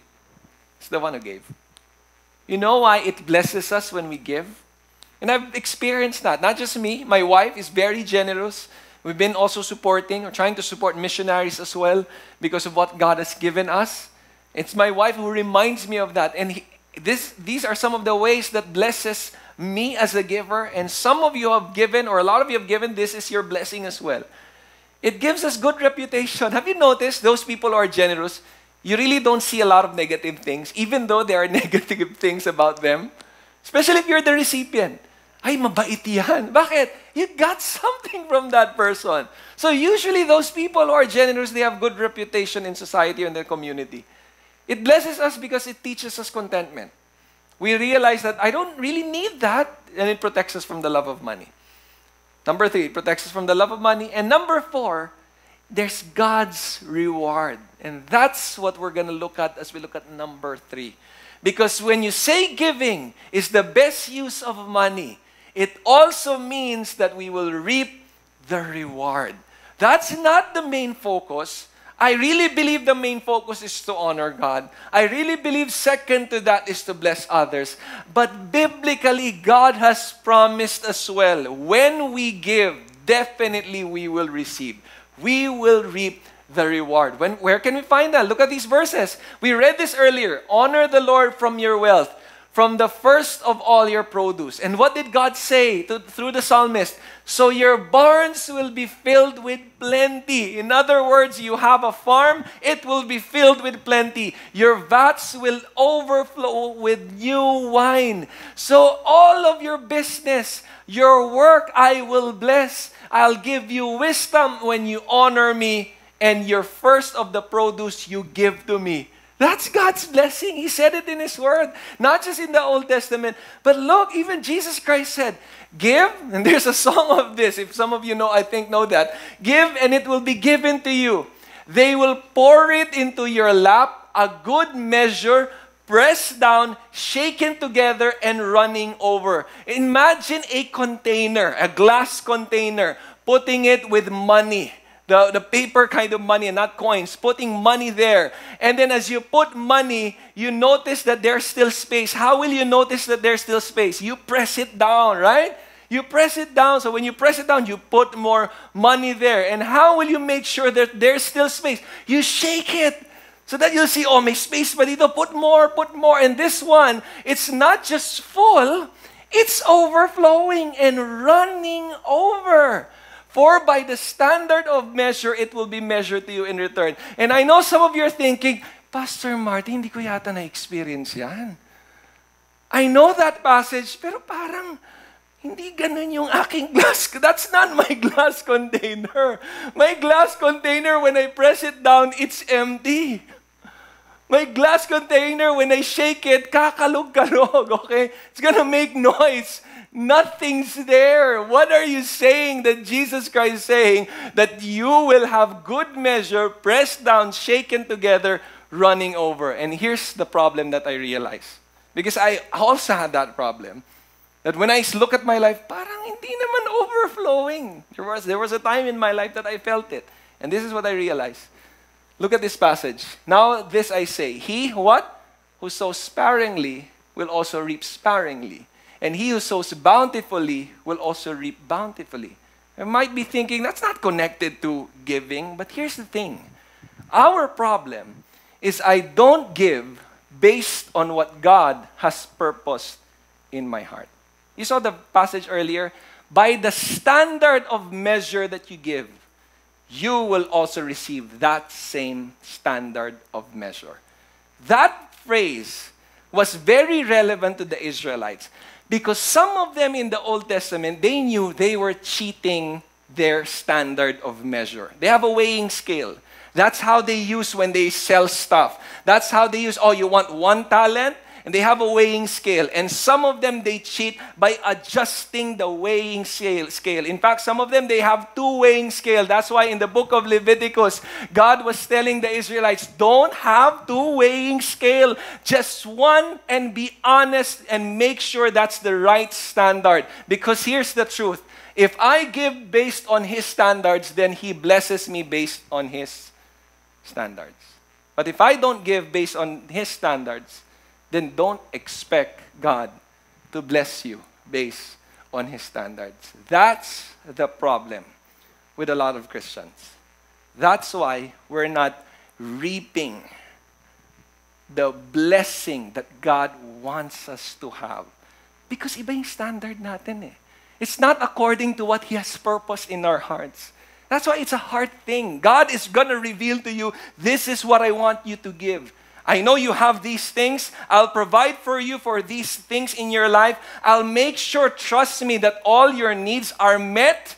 It's the one who gave. You know why it blesses us when we give? And I've experienced that. Not just me, my wife is very generous. We've been also supporting or trying to support missionaries as well because of what God has given us. It's my wife who reminds me of that. And he, this, these are some of the ways that blesses me as a giver. And some of you have given, or a lot of you have given, this is your blessing as well. It gives us good reputation. Have you noticed those people who are generous? You really don't see a lot of negative things, even though there are <laughs> negative things about them. Especially if you're the recipient. Ay, mabait yan. <laughs> Bakit? You got something from that person. So usually those people who are generous, they have good reputation in society and their community. It blesses us because it teaches us contentment. We realize that I don't really need that, and it protects us from the love of money. Number three, it protects us from the love of money. And number four, there's God's reward. And that's what we're going to look at as we look at number three. Because when you say giving is the best use of money, it also means that we will reap the reward. That's not the main focus. I really believe the main focus is to honor God. I really believe second to that is to bless others. But biblically, God has promised as well when we give, definitely we will receive. We will reap the reward. When, where can we find that? Look at these verses. We read this earlier. Honor the Lord from your wealth from the first of all your produce. And what did God say to, through the psalmist? So your barns will be filled with plenty. In other words, you have a farm, it will be filled with plenty. Your vats will overflow with new wine. So all of your business, your work, I will bless. I'll give you wisdom when you honor me, and your first of the produce you give to me. That's God's blessing. He said it in His Word, not just in the Old Testament. But look, even Jesus Christ said, Give, <laughs> and there's a song of this. If some of you know, I think know that. Give, and it will be given to you. They will pour it into your lap, a good measure, pressed down, shaken together, and running over. Imagine a container, a glass container, putting it with money the, the paper kind of money and not coins, putting money there. And then as you put money, you notice that there's still space. How will you notice that there's still space? You press it down, right? You press it down. So when you press it down, you put more money there. And how will you make sure that there's still space? You shake it. So that you'll see, oh, may space pa dito. Put more, put more. And this one, it's not just full, it's overflowing and running over. For by the standard of measure, it will be measured to you in return. And I know some of you are thinking, Pastor Martin, hindi ko yata na-experience yan. I know that passage, pero parang hindi ganun yung aking <laughs> glass. That's not my glass container. My glass container, when I press it down, it's empty. My glass container, when I shake it, kakalog-kalog, <laughs> okay? It's gonna make noise. Nothing's there. What are you saying that Jesus Christ is saying? That you will have good measure, pressed down, shaken together, running over. And here's the problem that I realize. Because I also had that problem. That when I look at my life, parang hindi naman overflowing. There was, there was a time in my life that I felt it. And this is what I realized. Look at this passage. Now this I say, he what? Who sows sparingly will also reap sparingly. And he who sows bountifully will also reap bountifully. You might be thinking that's not connected to giving, but here's the thing. Our problem is I don't give based on what God has purposed in my heart. You saw the passage earlier. By the standard of measure that you give, you will also receive that same standard of measure. That phrase was very relevant to the Israelites because some of them in the Old Testament, they knew they were cheating their standard of measure. They have a weighing scale. That's how they use when they sell stuff. That's how they use, oh, you want one talent? And they have a weighing scale. And some of them they cheat by adjusting the weighing scale. scale. In fact, some of them they have two weighing scale. That's why in the book of Leviticus, God was telling the Israelites, don't have two weighing scale, just one and be honest and make sure that's the right standard. Because here's the truth. If I give based on his standards, then he blesses me based on his standards. But if I don't give based on his standards, then don't expect God to bless you based on His standards. That's the problem with a lot of Christians. That's why we're not reaping the blessing that God wants us to have. Because iba yung standard natin eh. It's not according to what He has purposed in our hearts. That's why it's a hard thing. God is going to reveal to you, this is what I want you to give. I know you have these things. I'll provide for you for these things in your life. I'll make sure, trust me, that all your needs are met.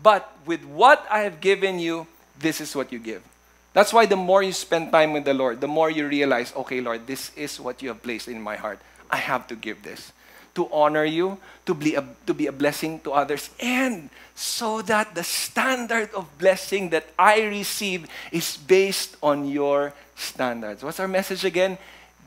But with what I have given you, this is what you give. That's why the more you spend time with the Lord, the more you realize, okay, Lord, this is what you have placed in my heart. I have to give this to honor you, to be, a, to be a blessing to others, and so that the standard of blessing that I receive is based on your standards. What's our message again?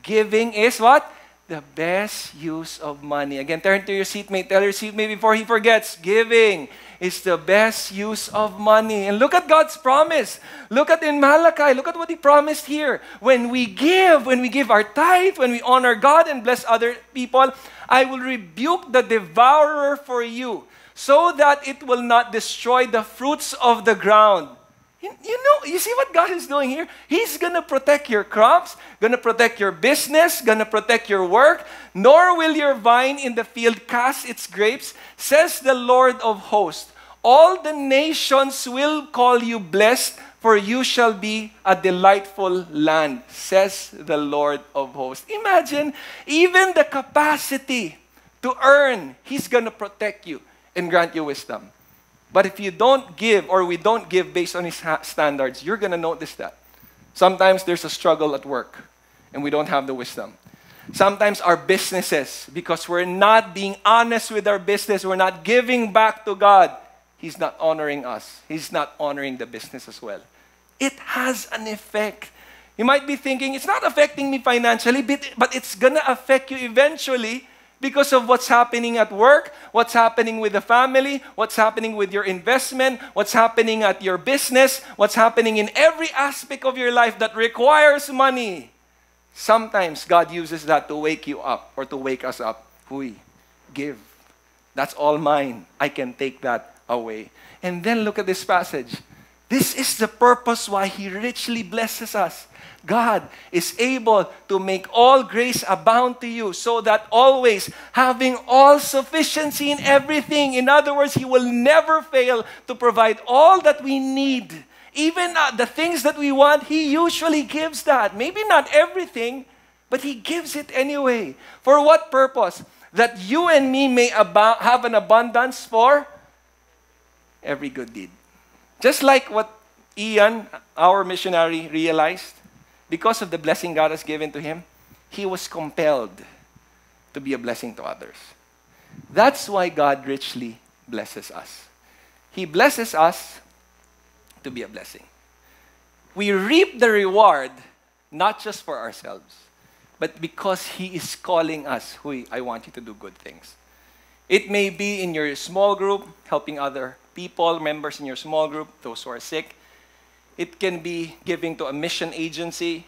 Giving is what? The best use of money. Again, turn to your seatmate, tell your seatmate before he forgets. Giving is the best use of money. And look at God's promise. Look at in Malachi. Look at what He promised here. When we give, when we give our tithe, when we honor God and bless other people, I will rebuke the devourer for you, so that it will not destroy the fruits of the ground. You, know, you see what God is doing here? He's gonna protect your crops, gonna protect your business, gonna protect your work, nor will your vine in the field cast its grapes, says the Lord of hosts. All the nations will call you blessed, for you shall be a delightful land, says the Lord of hosts. Imagine, even the capacity to earn, He's gonna protect you and grant you wisdom. But if you don't give or we don't give based on His standards, you're going to notice that. Sometimes there's a struggle at work and we don't have the wisdom. Sometimes our businesses, because we're not being honest with our business, we're not giving back to God, He's not honoring us. He's not honoring the business as well. It has an effect. You might be thinking, it's not affecting me financially, but it's going to affect you eventually because of what's happening at work, what's happening with the family, what's happening with your investment, what's happening at your business, what's happening in every aspect of your life that requires money. Sometimes God uses that to wake you up or to wake us up. Huy, give. That's all mine. I can take that away. And then look at this passage. This is the purpose why He richly blesses us. God is able to make all grace abound to you so that always having all sufficiency in everything. In other words, He will never fail to provide all that we need. Even uh, the things that we want, He usually gives that. Maybe not everything, but He gives it anyway. For what purpose? That you and me may ab- have an abundance for every good deed. Just like what Ian, our missionary, realized because of the blessing God has given to him, he was compelled to be a blessing to others. That's why God richly blesses us. He blesses us to be a blessing. We reap the reward not just for ourselves, but because He is calling us, Huy, I want you to do good things. It may be in your small group, helping other people, members in your small group, those who are sick. It can be giving to a mission agency,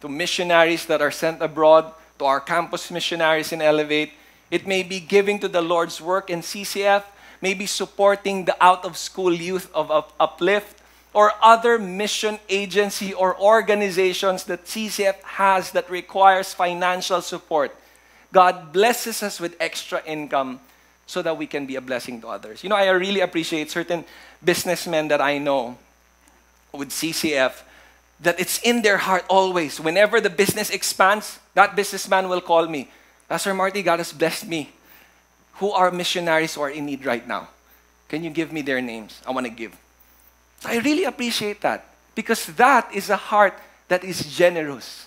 to missionaries that are sent abroad, to our campus missionaries in Elevate. It may be giving to the Lord's work in CCF, maybe supporting the out of school youth of Uplift, or other mission agency or organizations that CCF has that requires financial support. God blesses us with extra income so that we can be a blessing to others. You know, I really appreciate certain businessmen that I know with CCF that it's in their heart always. Whenever the business expands, that businessman will call me. Pastor Marty, God has blessed me. Who are missionaries who are in need right now? Can you give me their names? I want to give. I really appreciate that because that is a heart that is generous.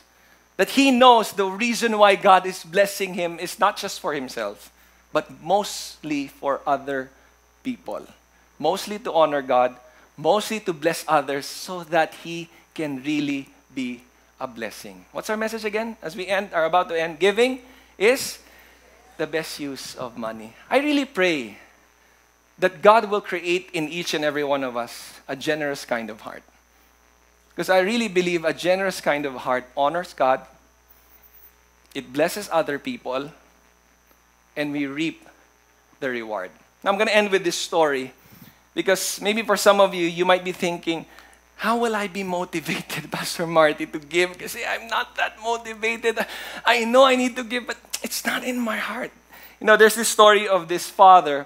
That he knows the reason why God is blessing him is not just for himself, but mostly for other people. Mostly to honor God, mostly to bless others so that He can really be a blessing. What's our message again as we end, are about to end? Giving is the best use of money. I really pray that God will create in each and every one of us a generous kind of heart. Because I really believe a generous kind of heart honors God, it blesses other people, and we reap the reward. Now, I'm going to end with this story because maybe for some of you, you might be thinking, how will I be motivated, <laughs> Pastor Marty, to give? Because I'm not that motivated. I know I need to give, but it's not in my heart. You know, there's this story of this father.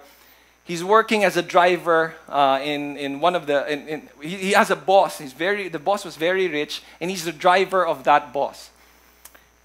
He's working as a driver uh, in, in one of the. In, in, he, he has a boss. He's very, the boss was very rich, and he's the driver of that boss.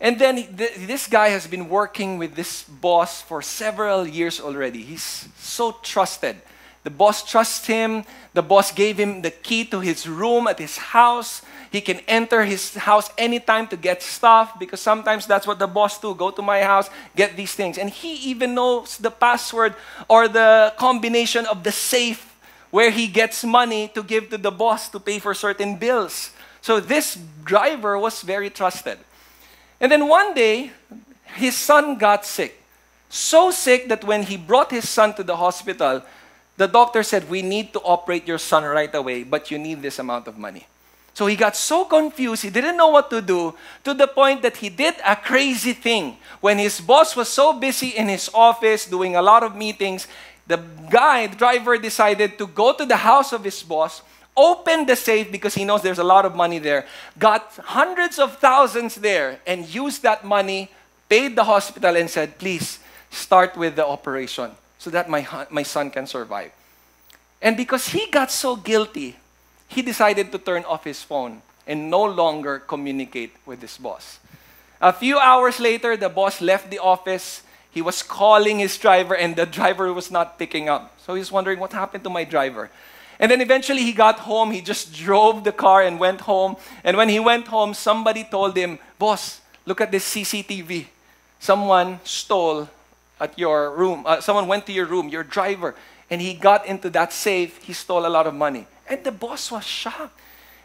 And then th- this guy has been working with this boss for several years already. He's so trusted. The boss trusts him. The boss gave him the key to his room at his house. He can enter his house anytime to get stuff because sometimes that's what the boss do. Go to my house, get these things. And he even knows the password or the combination of the safe where he gets money to give to the boss to pay for certain bills. So this driver was very trusted. And then one day, his son got sick. So sick that when he brought his son to the hospital, the doctor said, We need to operate your son right away, but you need this amount of money. So he got so confused, he didn't know what to do, to the point that he did a crazy thing. When his boss was so busy in his office doing a lot of meetings, the guy, the driver, decided to go to the house of his boss, open the safe because he knows there's a lot of money there, got hundreds of thousands there, and used that money, paid the hospital, and said, Please start with the operation so that my, my son can survive. And because he got so guilty, he decided to turn off his phone and no longer communicate with his boss. A few hours later, the boss left the office. He was calling his driver, and the driver was not picking up. So he's wondering, what happened to my driver? And then eventually he got home. He just drove the car and went home. And when he went home, somebody told him, Boss, look at this CCTV. Someone stole at your room. Uh, someone went to your room, your driver, and he got into that safe. He stole a lot of money. And the boss was shocked.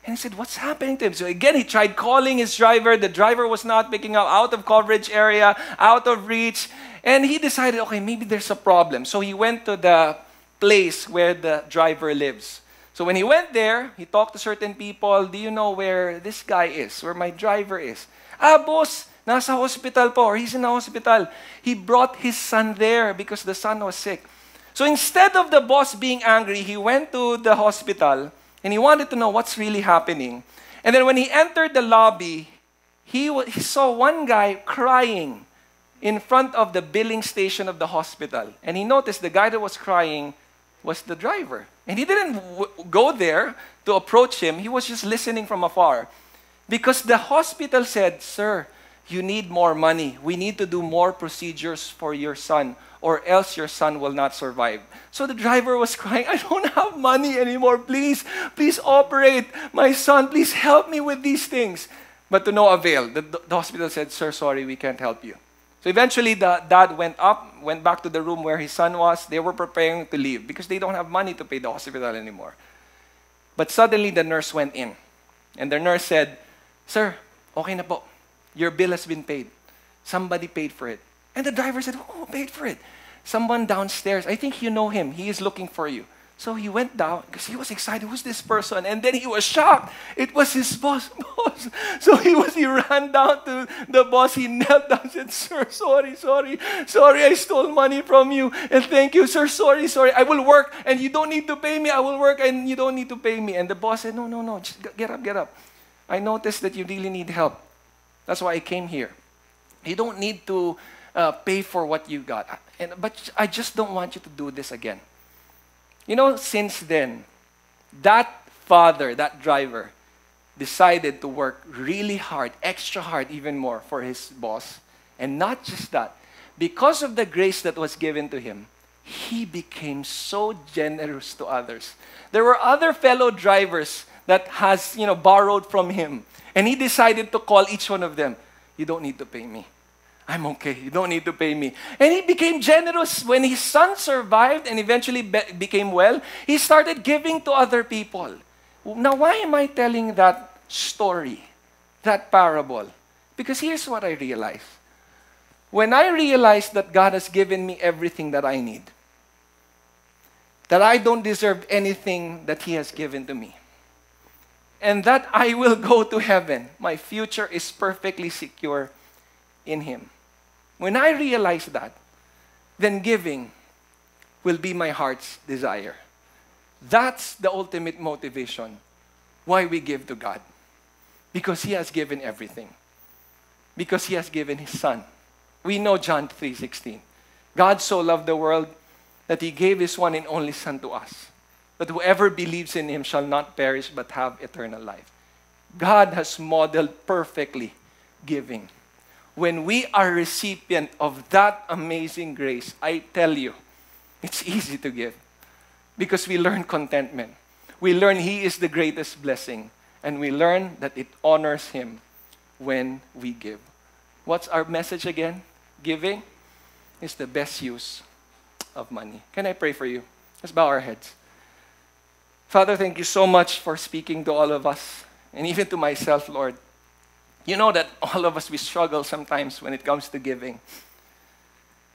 And he said, What's happening to him? So again, he tried calling his driver. The driver was not picking up, out of coverage area, out of reach. And he decided, okay, maybe there's a problem. So he went to the place where the driver lives. So when he went there, he talked to certain people. Do you know where this guy is? Where my driver is? Ah, boss, nasa hospital po, or he's in the hospital. He brought his son there because the son was sick. So instead of the boss being angry, he went to the hospital and he wanted to know what's really happening. And then when he entered the lobby, he, he saw one guy crying in front of the billing station of the hospital. And he noticed the guy that was crying was the driver. And he didn't go there to approach him, he was just listening from afar. Because the hospital said, Sir, you need more money. We need to do more procedures for your son, or else your son will not survive. So the driver was <laughs> crying, I don't have money anymore. Please, please operate my son. Please help me with these things. But to no avail. The, the hospital said, Sir, sorry, we can't help you. So eventually, the dad went up, went back to the room where his son was. They were preparing to leave because they don't have money to pay the hospital anymore. But suddenly, the nurse went in. And the nurse said, Sir, okay na po your bill has been paid. Somebody paid for it. And the driver said, Oh, paid for it. Someone downstairs, I think you know him. He is looking for you. So he went down because he was excited. Who's this person? And then he was shocked. It was his boss. <laughs> boss. So he was he ran down to the boss. He knelt down and said, Sir, sorry, sorry, sorry, I stole money from you. And thank you, sir. Sorry, sorry. I will work and you don't need to pay me. I will work and you don't need to pay me. And the boss said, No, no, no. Just get up, get up. I noticed that you really need help. That's why I came here. You don't need to uh, pay for what you got. And, but I just don't want you to do this again. You know, since then, that father, that driver, decided to work really hard, extra hard, even more for his boss. And not just that, because of the grace that was given to him, he became so generous to others. There were other fellow drivers that has, you know, borrowed from him. And he decided to call each one of them, You don't need to pay me. I'm okay. You don't need to pay me. And he became generous. When his son survived and eventually be- became well, he started giving to other people. Now, why am I telling that story, that parable? Because here's what I realized. When I realized that God has given me everything that I need, that I don't deserve anything that He has given to me, and that I will go to heaven. My future is perfectly secure. in Him. When I realize that, then giving will be my heart's desire. That's the ultimate motivation why we give to God. Because He has given everything. Because He has given His Son. We know John 3:16. God so loved the world that He gave His one and only Son to us. That whoever believes in Him shall not perish but have eternal life. God has modeled perfectly giving. When we are recipient of that amazing grace, I tell you, it's easy to give because we learn contentment. We learn He is the greatest blessing, and we learn that it honors Him when we give. What's our message again? Giving is the best use of money. Can I pray for you? Let's bow our heads. Father, thank you so much for speaking to all of us and even to myself, Lord. You know that all of us, we struggle sometimes when it comes to giving.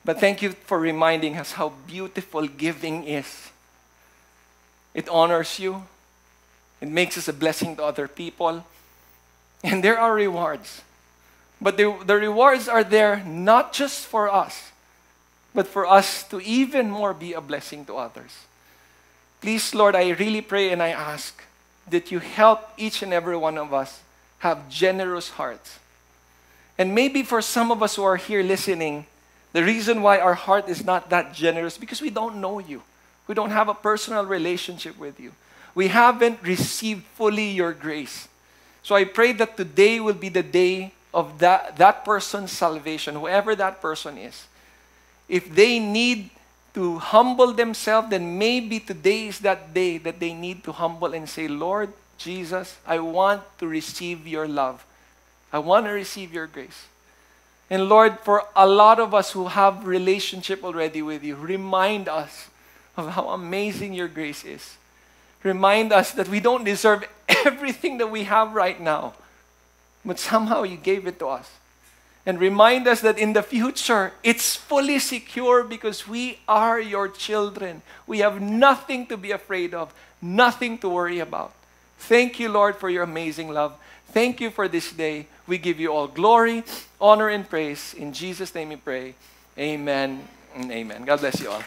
But thank you for reminding us how beautiful giving is. It honors you, it makes us a blessing to other people, and there are rewards. But the, the rewards are there not just for us, but for us to even more be a blessing to others. Please, Lord, I really pray and I ask that you help each and every one of us have generous hearts. And maybe for some of us who are here listening, the reason why our heart is not that generous because we don't know you. We don't have a personal relationship with you. We haven't received fully your grace. So I pray that today will be the day of that, that person's salvation, whoever that person is. If they need to humble themselves, then maybe today is that day that they need to humble and say, Lord Jesus, I want to receive your love. I want to receive your grace. And Lord, for a lot of us who have relationship already with you, remind us of how amazing your grace is. Remind us that we don't deserve <laughs> everything that we have right now, but somehow you gave it to us and remind us that in the future it's fully secure because we are your children. We have nothing to be afraid of, nothing to worry about. Thank you, Lord, for your amazing love. Thank you for this day. We give you all glory, honor, and praise. In Jesus' name we pray. Amen and amen. God bless you all.